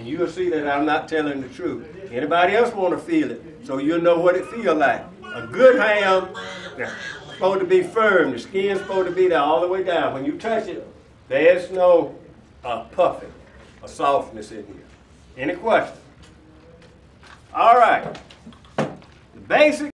and you'll see that I'm not telling the truth. Anybody else want to feel it, so you'll know what it feels like. A good ham supposed to be firm. The skin's supposed to be there all the way down. When you touch it, there's no uh, puffing or softness in here. Any questions? All right. The basic